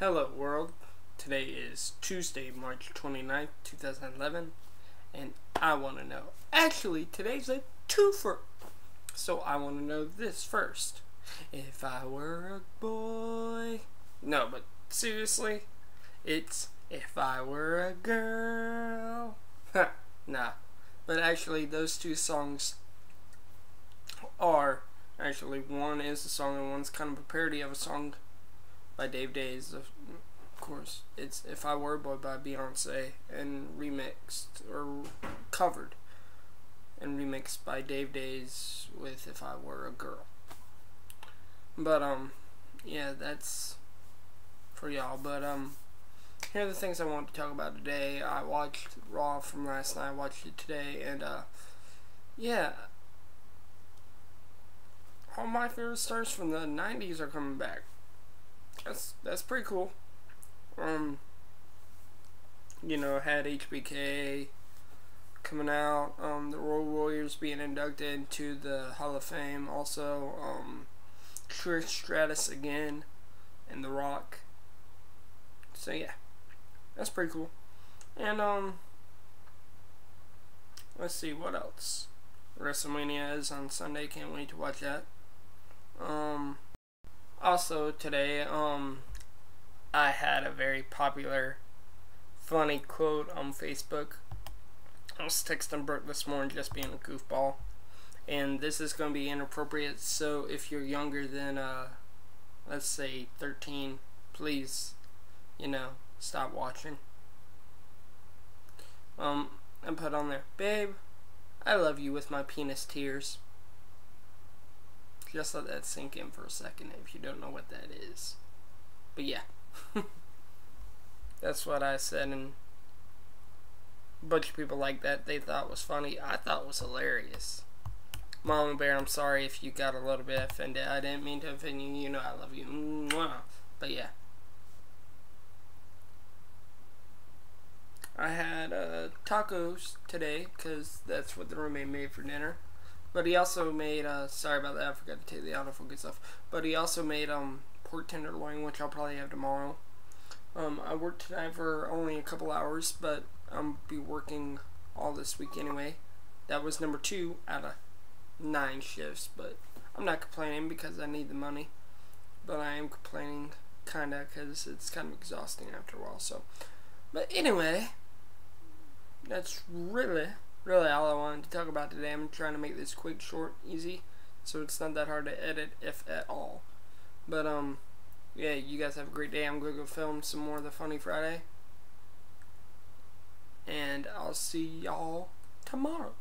Hello world, today is Tuesday, March 29th, 2011, and I want to know, actually today's a twofer, so I want to know this first. If I were a boy, no but seriously, it's if I were a girl, nah, but actually those two songs are, actually one is a song and one's kind of a parody of a song by Dave Days. Of course, it's If I Were a Boy by Beyonce and remixed or covered and remixed by Dave Days with If I Were a Girl. But um yeah, that's for y'all. But um here are the things I want to talk about today. I watched Raw from last night, I watched it today and uh yeah, all my favorite stars from the 90s are coming back that's that's pretty cool. Um, you know, had HBK coming out, um, the Road Warriors being inducted into the Hall of Fame, also um, Stratus again, and The Rock. So yeah, that's pretty cool. And um, let's see what else. WrestleMania is on Sunday. Can't wait to watch that. Um also today um I had a very popular funny quote on Facebook. I was texting Brooke this morning just being a goofball. And this is going to be inappropriate, so if you're younger than, uh, let's say 13, please, you know, stop watching. Um, I put on there, babe, I love you with my penis tears. Just let that sink in for a second if you don't know what that is. But yeah. That's what I said and a bunch of people like that they thought was funny. I thought was hilarious. Mama Bear, I'm sorry if you got a little bit offended. I didn't mean to offend you. You know I love you. Mwah. But yeah. I had uh, tacos today because that's what the roommate made for dinner. But he also made, uh, sorry about that, I forgot to take the autofocus off. But he also made um, pork tenderloin, which I'll probably have tomorrow. Um, I worked tonight for only a couple hours, but I'll be working all this week anyway. That was number two out of nine shifts, but I'm not complaining because I need the money. But I am complaining kinda because it's kind of exhausting after a while. So, but anyway, that's really really all I wanted to talk about today. I'm trying to make this quick, short, easy, so it's not that hard to edit, if at all. But, um, yeah, you guys have a great day. I'm going to go film some more of the Funny Friday. And I'll see y'all tomorrow.